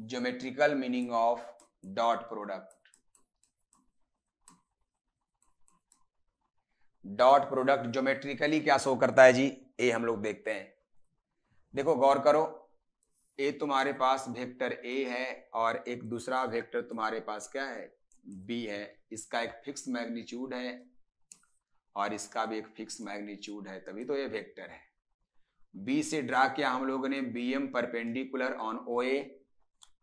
Geometrical meaning of dot product dot product geometrically क्या show करता है जी? ए हम लोग देखते हैं। देखो, गौर करो ए तुम्हारे पास वेक्टर ए है और एक दूसरा वेक्टर तुम्हारे पास क्या है? बी है। इसका एक फिक्स मैग्नीट्यूड है और इसका भी एक फिक्स मैग्नीट्यूड है, तभी तो ये वेक्टर है। बी से ड्रा किया हम लोगों ने B M perpendicular on O A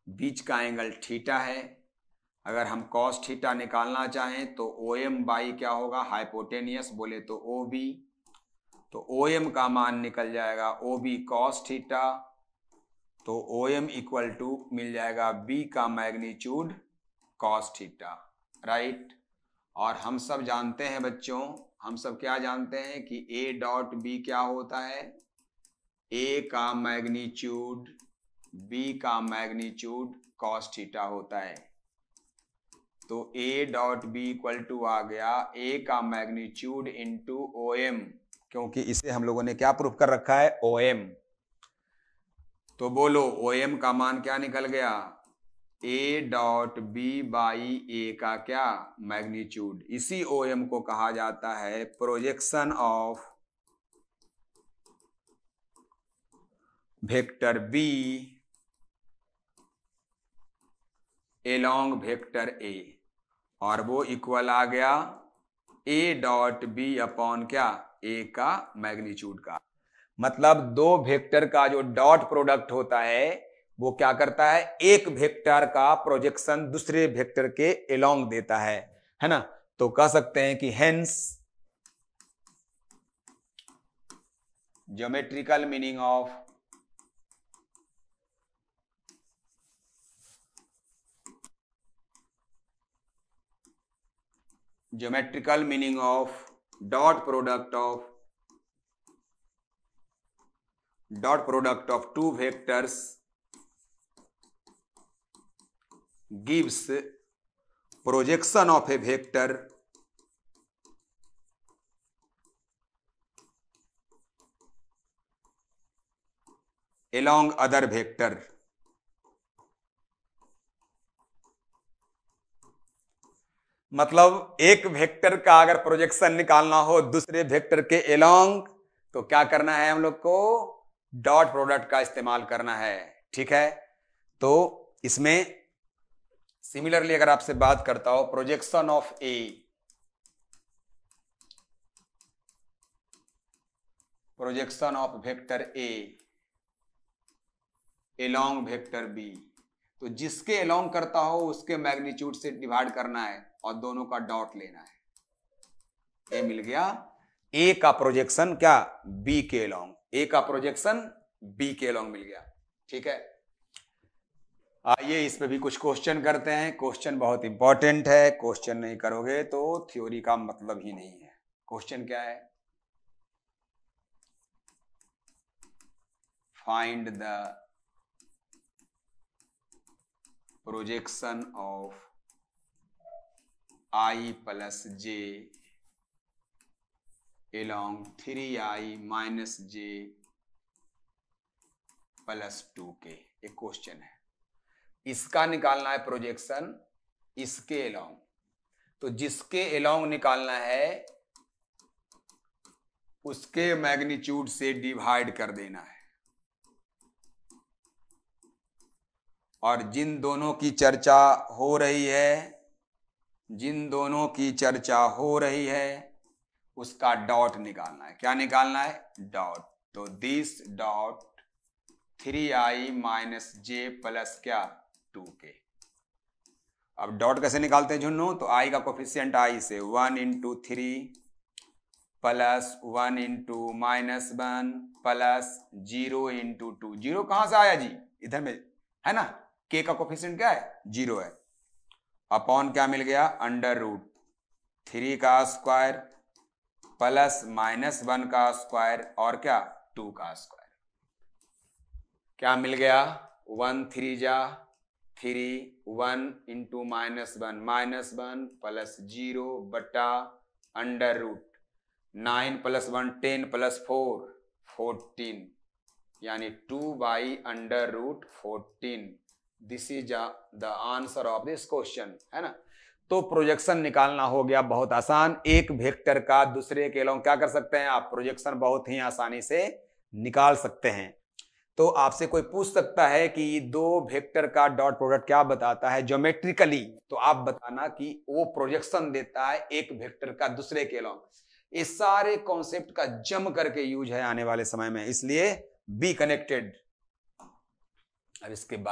बीच का एंगल थीटा है। अगर हम कॉस थीटा निकालना चाहें तो ओ एम बाई क्या होगा? हाइपोटेनियस बोले तो ओ बी तो ओ एम का मान निकल जाएगा ओ बी कॉस थीटा। तो ओ एम इक्वल टू मिल जाएगा बी का मैग्नीट्यूड कॉस थीटा। राइट और हम सब जानते हैं बच्चों, हम सब क्या जानते हैं कि ए डॉट बी क्या होता है? ए का मैग्नीट्यूड बी का मैग्नीट्यूड कॉस थीटा होता है। तो A dot B equal to आ गया। ए का मैग्नीट्यूड इंटू ओ एम क्योंकि इसे हम लोगों ने क्या प्रूफ कर रखा है? ओ एम तो बोलो ओ एम का मान क्या निकल गया? A dot B by A का क्या मैग्नीट्यूड? इसी ओ एम को कहा जाता है projection of vector B along vector A और वो इक्वल आ गया ए डॉट बी अपॉन क्या? ए का मैग्नीट्यूड का। मतलब दो वेक्टर का जो डॉट प्रोडक्ट होता है, वो क्या करता है? एक वेक्टर का प्रोजेक्शन दूसरे वेक्टर के एलोंग देता है। है ना? तो कह सकते हैं कि hence geometrical meaning of geometrical meaning of dot product of dot product of two vectors gives projection of a vector along other vector मतलब एक वेक्टर का अगर प्रोजेक्शन निकालना हो, दूसरे वेक्टर के एलोंग तो क्या करना है हम लोग को? डॉट प्रोडक्ट का इस्तेमाल करना है, ठीक है? तो इसमें सिमिलरली अगर आपसे बात करता हो projection of A projection of vector A along vector B तो जिसके एलोंग करता हो, उसके मैग्नीट्यूड से डिवाइड करना है। और दोनों का डॉट लेना है। ए मिल गया। ए का प्रोजेक्शन क्या? बी के लॉन्ग। ए का प्रोजेक्शन बी के लॉन्ग मिल गया। ठीक है? आइए इस पे भी कुछ क्वेश्चन करते हैं। क्वेश्चन बहुत इंपॉर्टेंट है। क्वेश्चन नहीं करोगे तो थ्योरी का मतलब ही नहीं है। क्वेश्चन क्या है? Find the projection of I plus J along three I minus J plus two K एक क्वेश्चन है. इसका निकालना है प्रोजेक्शन इसके एलोंग तो जिसके एलोंग निकालना है, उसके मैग्नीट्यूड से डिवाइड कर देना है। और जिन दोनों की चर्चा हो रही है जिन दोनों की चर्चा हो रही है, उसका डॉट निकालना है। क्या निकालना है? डॉट। तो this dot three I minus J plus क्या? टू के अब डॉट कैसे निकालते हैं झुन्नू? तो आई का कोफिशियंट आई से one into three plus one into minus one plus zero into two zero कहाँ से आया जी? इधर में, है ना? के का कोफिशियंट क्या है? ज़ीरो है। अपॉन क्या मिल गया? Under root. थ्री का स्क्वायर प्लस माइनस वन का स्क्वायर और क्या? टू का स्क्वायर। क्या मिल गया? वन थ्री जा, three one into minus one. Minus one plus zero बटा under root. Nine plus one, ten plus four, fourteen. यानी two by under root fourteen. This is the answer of this question है ना? तो projection निकालना हो गया बहुत आसान। एक वेक्टर का दूसरे के अलावा क्या कर सकते हैं आप? प्रोजेक्शन बहुत ही आसानी से निकाल सकते हैं। तो आपसे कोई पूछ सकता है कि दो वेक्टर का डॉट प्रोडक्ट क्या बताता है ज्योमेट्रिकली तो आप बताना कि वो प्रोजेक्शन देता है एक वेक्टर का दूसरे के अलावा ये सारे कॉन्सेप्ट का जम करके यूज़ है आने वाले समय में, इसलिए बी कनेक्टेड अब इसके बाद